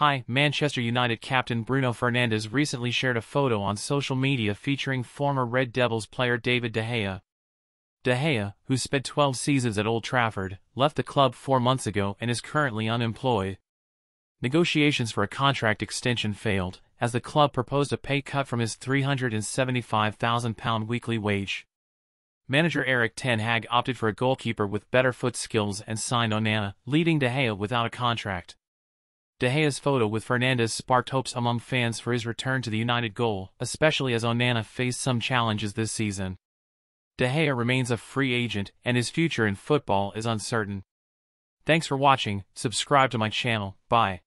Hi, Manchester United captain Bruno Fernandes recently shared a photo on social media featuring former Red Devils player David De Gea. De Gea, who spent 12 seasons at Old Trafford, left the club four months ago and is currently unemployed. Negotiations for a contract extension failed, as the club proposed a pay cut from his £375,000 weekly wage. Manager Erik Ten Hag opted for a goalkeeper with better foot skills and signed Onana, leaving De Gea without a contract. De Gea's photo with Fernandes sparked hopes among fans for his return to the United goal, especially as Onana faced some challenges this season. De Gea remains a free agent, and his future in football is uncertain. Thanks for watching, subscribe to my channel, bye.